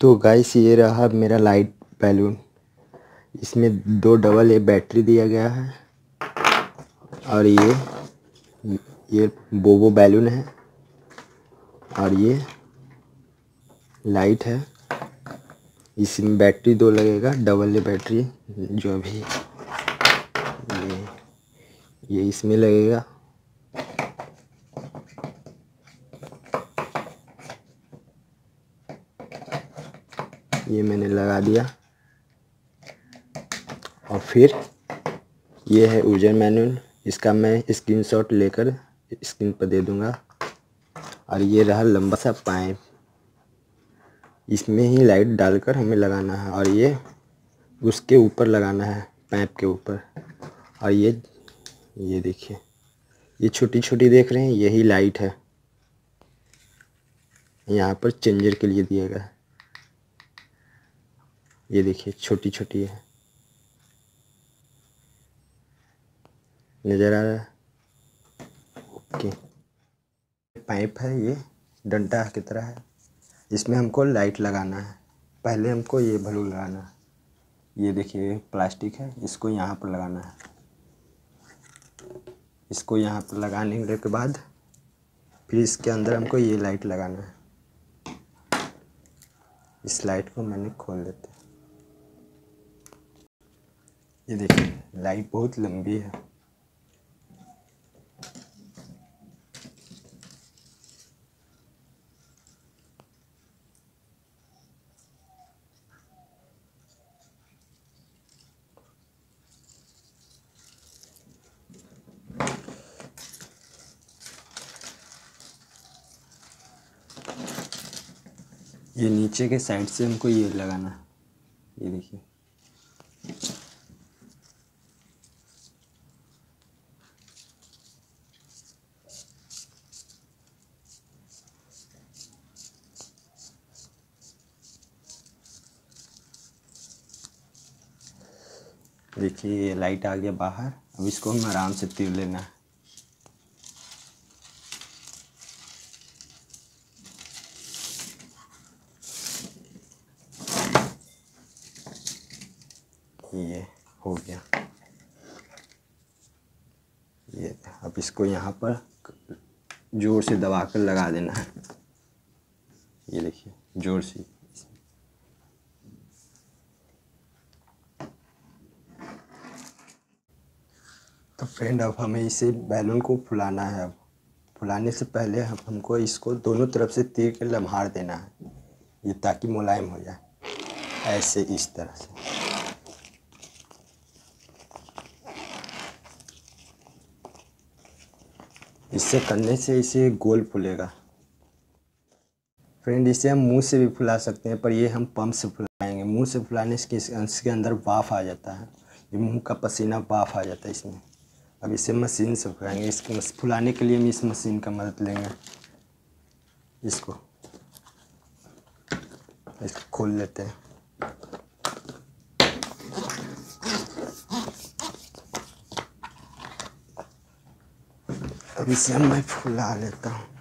तो गाइस ये रहा मेरा लाइट बैलून इसमें दो डबल ए बैटरी दिया गया है और ये ये बोबो बैलून है और ये लाइट है. इसमें बैटरी दो लगेगा डबल ए बैटरी जो भी ये ये इसमें लगेगा. ये मैंने लगा दिया। और फिर ये है यूज़र मैनुअल इसका मैं स्क्रीनशॉट लेकर स्क्रीन पर दे दूँगा। और ये रहा लंबा सा पाइप। इसमें ही लाइट डालकर हमें लगाना है और ये उसके ऊपर लगाना है पाइप के ऊपर। और ये ये देखिए, ये छोटी छोटी देख रहे हैं, यही लाइट है। यहाँ पर चेंजर के लिए दिया गया है। ये देखिए छोटी छोटी है। नज़र आ रहा है। ओके। पाइप है ये, डंडा की तरह है। इसमें हमको लाइट लगाना है। पहले हमको ये भलू लगाना है। ये देखिए प्लास्टिक है, इसको यहाँ पर लगाना है। इसको यहाँ पर लगाने के बाद फिर इसके अंदर हमको ये लाइट लगाना है। इस लाइट को मैंने खोल देते ये देखिए, लाइट बहुत लंबी है। ये नीचे के साइड से हमको ये लगाना है। ये देखिए। देखिए, ये लाइट आ गया बाहर। अब इसको हम आराम से तीर लेना है। ये हो गया। ये, अब इसको यहाँ पर ज़ोर से दबा कर लगा देना है। ये देखिए, ज़ोर से। तो फ्रेंड अब हमें इसे बैलून को फुलाना है अब। फुलाने से पहले हम हमको इसको दोनों तरफ़ से तीर के लम्हार देना है, ये ताकि मुलायम हो जाए। ऐसे इस तरह से। इससे करने से इसे गोल फूलेगा। फ्रेंड इसे हम मुँह से भी फुला सकते हैं, पर ये हम पंप से फुलाएँगे। मुँह से फुलाने से इसके अंदर बाफ आ जाता है? ये मुँह का पसीना बाफ आ जाता है इसमें। अब इसे मशीन से फुलाएँगे इसको फुलाने के लिए हम इस मशीन का मदद लेंगे। इसको। इसको खोल लेते हैं। अब इसे मैं फुला लेता हूँ।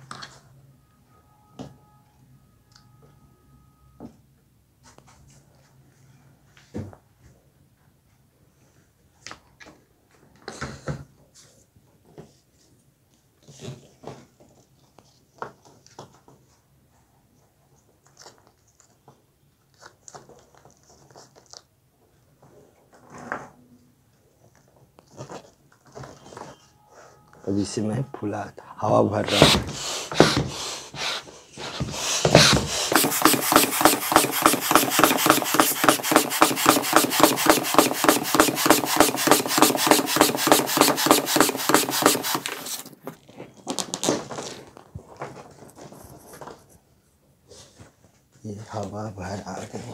अब इसे मैं फुला हवा भर रहा हूँ हवा भर आ गई।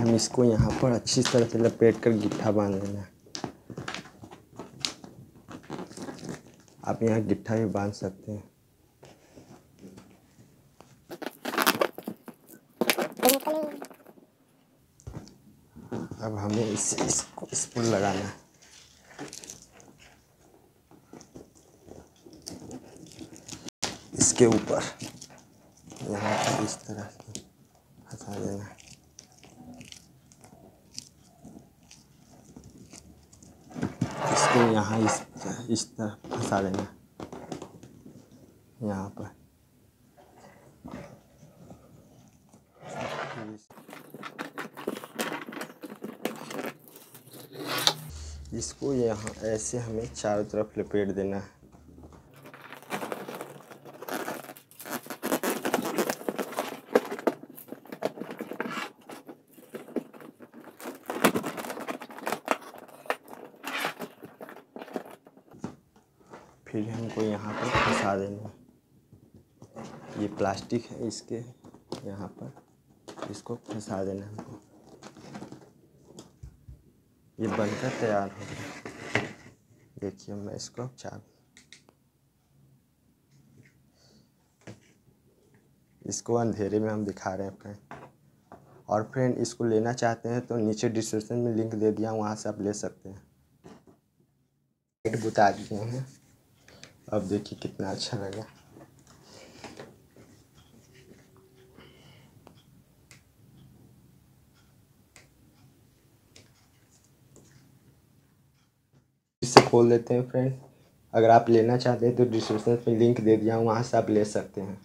हम इसको यहाँ पर अच्छी तरह से लपेट कर गिट्ठा बाँध देना आप यहाँ गिट्ठा भी बाँध सकते हैं। अब हमें इसे इसको इस पर लगाना है। इसके ऊपर यहाँ इस तरह से फंसा देना इसको यहाँ इस इस तरह फंसा देना यहाँ पर। इसको यहाँ ऐसे हमें चारों तरफ़ लपेट देना है। फिर हमको यहाँ पर फंसा देना ये प्लास्टिक है इसके, यहाँ पर इसको फंसा देना हमको। ये बनकर तैयार हो गया। देखिए मैं इसको चार इसको अंधेरे में हम दिखा रहे हैं फ्रेंड और फ्रेंड इसको लेना चाहते हैं तो नीचे डिस्क्रिप्शन में लिंक दे दिया, वहाँ से आप ले सकते हैं। बुता दिए हैं। अब देखिए कितना अच्छा लगा। इसे खोल देते हैं फ्रेंड अगर आप लेना चाहते हैं तो डिस्क्रिप्शन में लिंक दे दिया हूँ, वहाँ से आप ले सकते हैं।